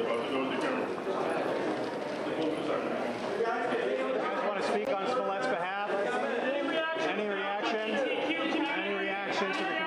about to go into camera. You guys want to speak on Smollett's behalf? Any reaction? Any reaction? Any reaction